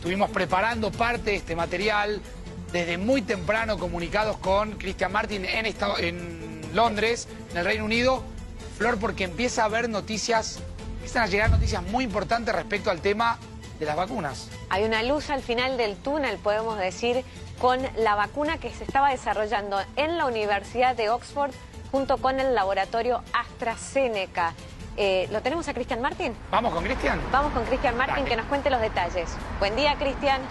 Estuvimos preparando parte de este material desde muy temprano comunicados con Christian Martin en, en Londres, en el Reino Unido. Flor, porque empieza a haber noticias, empiezan a llegar noticias muy importantes respecto al tema de las vacunas. Hay una luz al final del túnel, podemos decir, con la vacuna que se estaba desarrollando en la Universidad de Oxford junto con el laboratorio AstraZeneca. Eh, ¿Lo tenemos a Cristian Martín? ¿Vamos con Cristian? Vamos con Cristian Martín que nos cuente los detalles. Buen día, Cristian.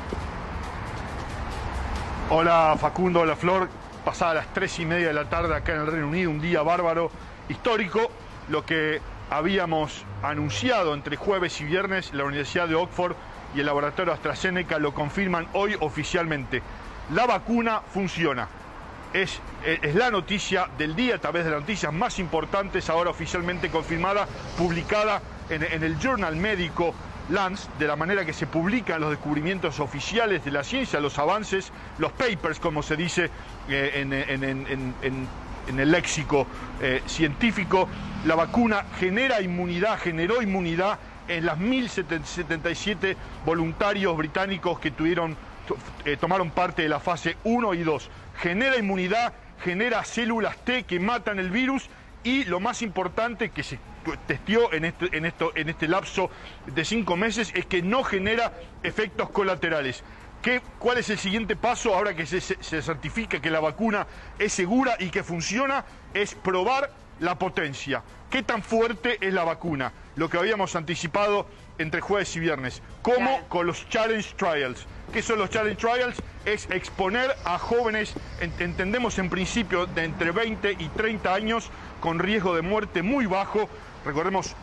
Hola, Facundo, hola, Flor. Pasada las tres y media de la tarde acá en el Reino Unido, un día bárbaro, histórico. Lo que habíamos anunciado entre jueves y viernes, la Universidad de Oxford y el laboratorio AstraZeneca lo confirman hoy oficialmente la vacuna funciona. Es, es, la noticia del día, a través de las noticias más importantes, ahora oficialmente confirmada, publicada en, el Journal Médico Lance, de la manera que se publican los descubrimientos oficiales de la ciencia, los avances, los papers, como se dice eh, en, el léxico eh, científico. La vacuna genera inmunidad, generó inmunidad en las 1.077 voluntarios británicos que tuvieron eh, tomaron parte de la fase 1 y 2. Genera inmunidad, genera células T que matan el virus y lo más importante que se testió en este, en esto, en este lapso de cinco meses es que no genera efectos colaterales. ¿Qué, ¿Cuál es el siguiente paso ahora que se, se certifica que la vacuna es segura y que funciona? Es probar la potencia. ¿Qué tan fuerte es la vacuna? Lo que habíamos anticipado entre jueves y viernes. ¿Cómo? Con los Challenge Trials. ¿Qué son los Challenge Trials? Es exponer a jóvenes, entendemos en principio, de entre 20 y 30 años, con riesgo de muerte muy bajo. Recordemos,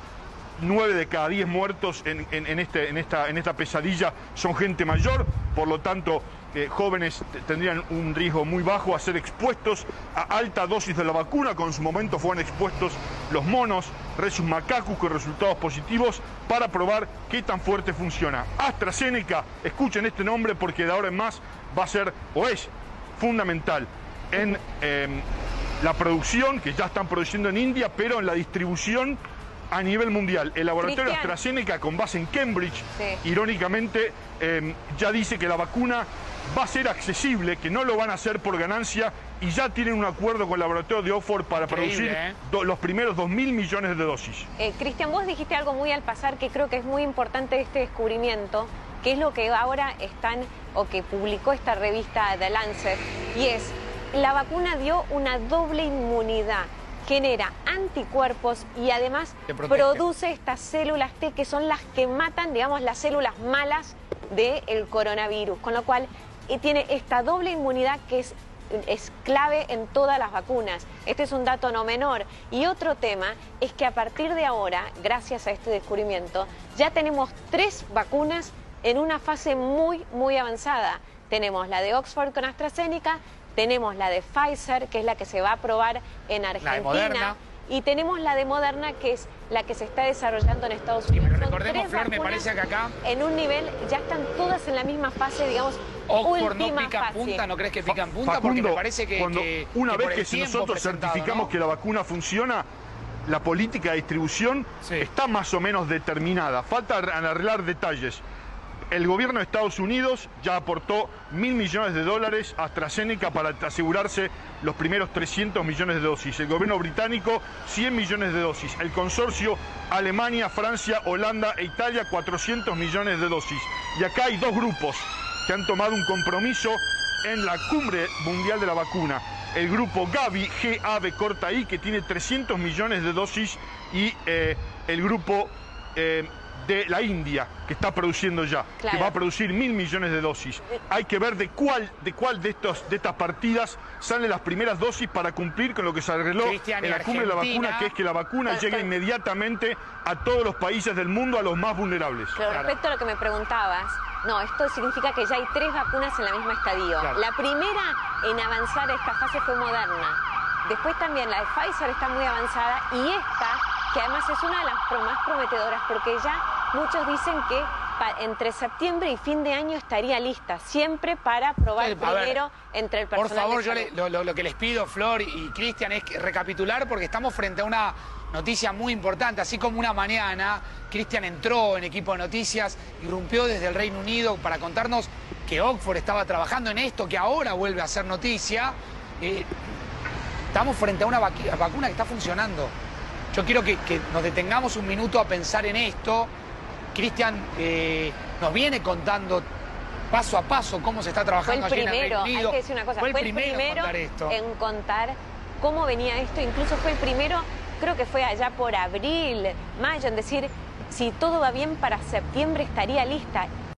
9 de cada 10 muertos en, este, en, esta, en esta pesadilla son gente mayor, por lo tanto jóvenes tendrían un riesgo muy bajo a ser expuestos a alta dosis de la vacuna, con su momento fueron expuestos los monos, Resus macaco con resultados positivos para probar qué tan fuerte funciona. AstraZeneca, escuchen este nombre porque de ahora en más va a ser o es fundamental en em, la producción, que ya están produciendo en India, pero en la distribución a nivel mundial. El laboratorio AstraZeneca, con base en Cambridge, irónicamente, em, ya dice que la vacuna va a ser accesible, que no lo van a hacer por ganancia y ya tienen un acuerdo con el laboratorio de Oxford para producir ¿eh? los primeros 2.000 millones de dosis. Eh, Cristian, vos dijiste algo muy al pasar que creo que es muy importante este descubrimiento, que es lo que ahora están, o que publicó esta revista The Lancet, y es, la vacuna dio una doble inmunidad genera anticuerpos y además produce estas células T que son las que matan, digamos, las células malas del coronavirus, con lo cual y tiene esta doble inmunidad que es, es clave en todas las vacunas. Este es un dato no menor. Y otro tema es que a partir de ahora, gracias a este descubrimiento, ya tenemos tres vacunas en una fase muy, muy avanzada. Tenemos la de Oxford con AstraZeneca, tenemos la de Pfizer, que es la que se va a probar en Argentina. Y tenemos la de Moderna, que es la que se está desarrollando en Estados Unidos. Y recordemos, Flor, me parece que acá... En un nivel, ya están todas en la misma fase, digamos, Oxford no pica punta, ¿no crees que pican punta? Porque me parece que... Cuando, una vez que si nosotros certificamos que la vacuna funciona, la política de distribución está más o menos determinada. Falta arreglar detalles el gobierno de Estados Unidos ya aportó mil millones de dólares a AstraZeneca para asegurarse los primeros 300 millones de dosis. El gobierno británico, 100 millones de dosis. El consorcio Alemania, Francia, Holanda e Italia, 400 millones de dosis. Y acá hay dos grupos que han tomado un compromiso en la cumbre mundial de la vacuna. El grupo Gavi, GAV corta I, que tiene 300 millones de dosis, y eh, el grupo... Eh, de la India, que está produciendo ya, que va a producir mil millones de dosis. Hay que ver de cuál de, cuál de, estos, de estas partidas salen las primeras dosis para cumplir con lo que se arregló en la cumbre de la vacuna, que es que la vacuna llegue inmediatamente a todos los países del mundo, a los más vulnerables. Pero respecto a lo que me preguntabas, no, esto significa que ya hay tres vacunas en la misma estadio. La primera en avanzar a esta fase fue Moderna. Después también la de Pfizer está muy avanzada y esta, que además es una de las más prometedoras porque ya Muchos dicen que entre septiembre y fin de año estaría lista, siempre para probar primero entre el personal. Por favor, yo lo, que les pido, Flor y Cristian, es recapitular porque estamos frente a una noticia muy importante. Así como una mañana, Cristian entró en equipo de noticias, irrumpió desde el Reino Unido para contarnos que Oxford estaba trabajando en esto, que ahora vuelve a ser noticia. Eh, estamos frente a una vacuna que está funcionando. Yo quiero que, nos detengamos un minuto a pensar en esto. Cristian eh, nos viene contando paso a paso cómo se está trabajando allí en el Reino Unido. Hay que decir una cosa, fue el primero, en contar cómo venía esto, incluso fue el primero, creo que fue allá por abril, mayo, en decir, si todo va bien para septiembre estaría lista.